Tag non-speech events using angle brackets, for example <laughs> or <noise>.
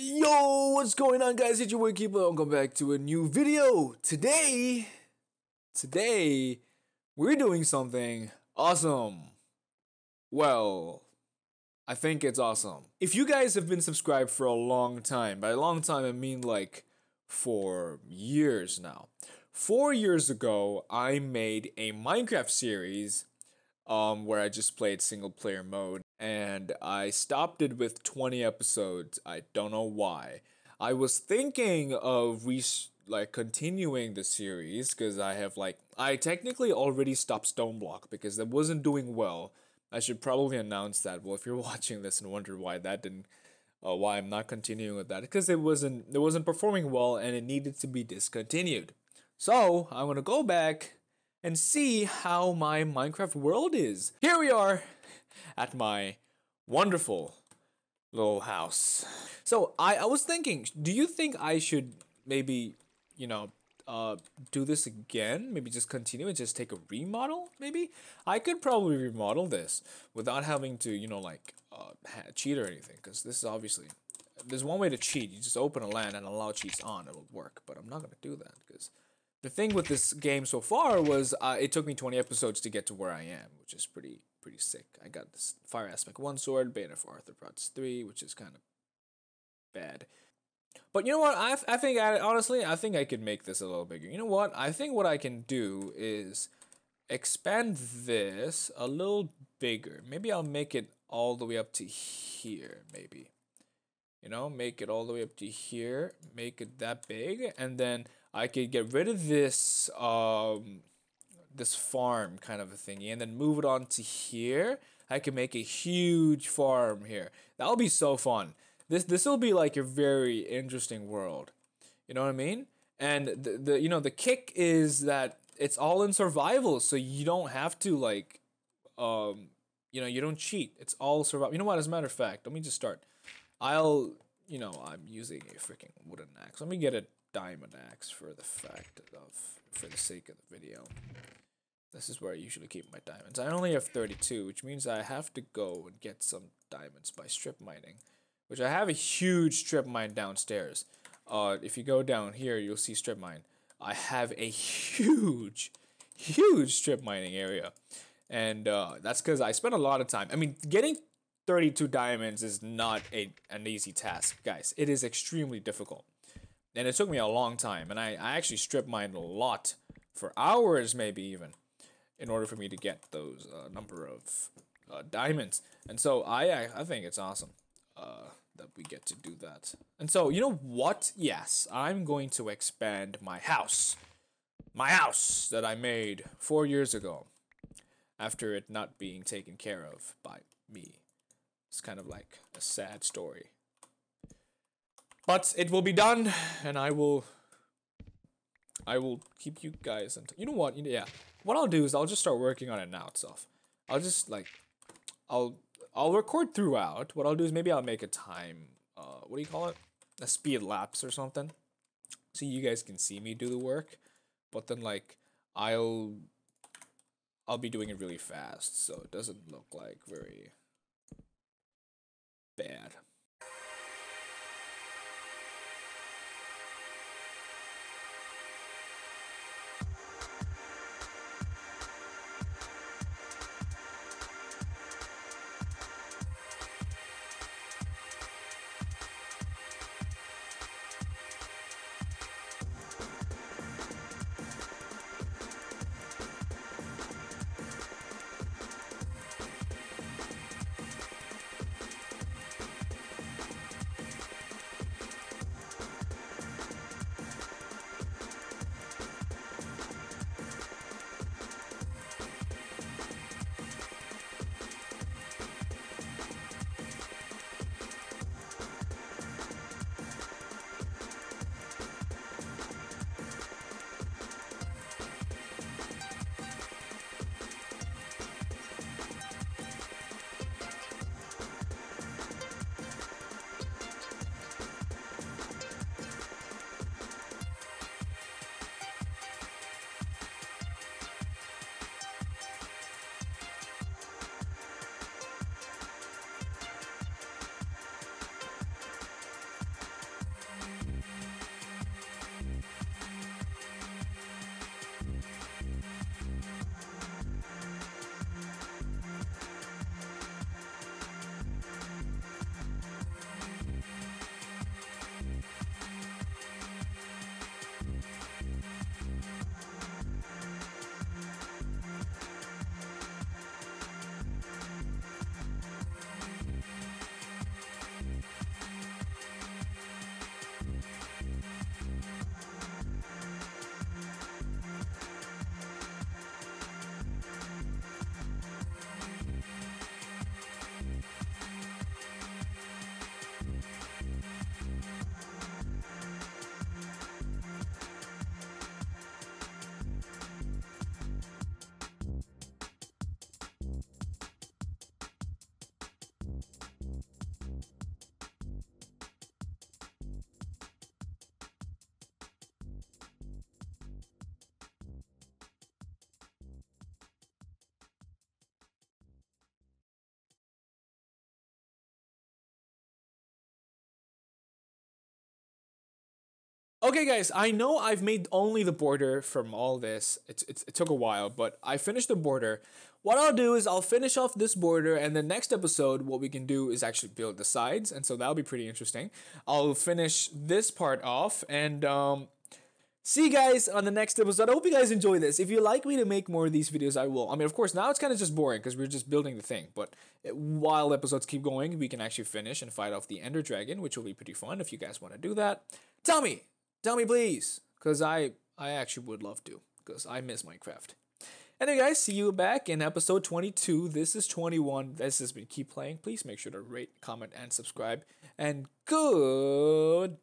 Yo, what's going on guys? It's your boy Keeper. Welcome back to a new video. Today, today, we're doing something awesome. Well, I think it's awesome. If you guys have been subscribed for a long time, by a long time I mean like for years now. Four years ago, I made a Minecraft series um, where I just played single player mode and I stopped it with 20 episodes. I don't know why. I was thinking of re- like continuing the series because I have like I technically already stopped Stoneblock because that wasn't doing well. I should probably announce that. Well, if you're <laughs> watching this and wonder why that didn't uh, why I'm not continuing with that because it wasn't it wasn't performing well and it needed to be discontinued. So, I'm to go back and see how my Minecraft world is. Here we are at my wonderful little house. So I, I was thinking, do you think I should maybe, you know, uh, do this again? Maybe just continue and just take a remodel? Maybe I could probably remodel this without having to, you know, like uh, cheat or anything. Because this is obviously there's one way to cheat. You just open a LAN and allow cheats on. It'll work. But I'm not gonna do that because the thing with this game so far was uh, it took me 20 episodes to get to where I am, which is pretty pretty sick. I got this Fire Aspect 1 sword, Bane of Arthropods 3, which is kind of bad. But you know what? I, I think, I, honestly, I think I could make this a little bigger. You know what? I think what I can do is expand this a little bigger. Maybe I'll make it all the way up to here, maybe. You know, make it all the way up to here, make it that big, and then I could get rid of this um this farm kind of a thingy and then move it on to here. I could make a huge farm here. That'll be so fun. This this will be like a very interesting world. You know what I mean? And the, the you know the kick is that it's all in survival, so you don't have to like um you know you don't cheat. It's all survival. You know what? As a matter of fact, let me just start. I'll you know I'm using a freaking wooden axe. Let me get a diamond axe for the fact of for the sake of the video. This is where I usually keep my diamonds. I only have 32, which means I have to go and get some diamonds by strip mining, which I have a huge strip mine downstairs. Uh, if you go down here, you'll see strip mine. I have a huge, huge strip mining area. And uh, that's because I spent a lot of time. I mean, getting 32 diamonds is not a, an easy task, guys. It is extremely difficult. And it took me a long time. And I, I actually strip mined a lot for hours, maybe even in order for me to get those uh, number of uh, diamonds. And so I I think it's awesome uh, that we get to do that. And so you know what? Yes, I'm going to expand my house, my house that I made four years ago, after it not being taken care of by me. It's kind of like a sad story. But it will be done, and I will. I will keep you guys. Until, you know what? Yeah, what I'll do is I'll just start working on it now itself. I'll just like, I'll I'll record throughout. What I'll do is maybe I'll make a time. Uh, what do you call it? A speed lapse or something, so you guys can see me do the work. But then like I'll I'll be doing it really fast, so it doesn't look like very bad. Okay, guys, I know I've made only the border from all this. It's, it's, it took a while, but I finished the border. What I'll do is I'll finish off this border, and the next episode, what we can do is actually build the sides, and so that'll be pretty interesting. I'll finish this part off, and um, see you guys on the next episode. I hope you guys enjoy this. If you like me to make more of these videos, I will. I mean, of course, now it's kind of just boring because we're just building the thing, but while episodes keep going, we can actually finish and fight off the Ender Dragon, which will be pretty fun if you guys want to do that. Tell me, tell me please, because I I actually would love to, because I miss Minecraft. Anyway, guys, see you back in episode 22. This is 21. This has been Keep Playing. Please make sure to rate, comment, and subscribe. And good.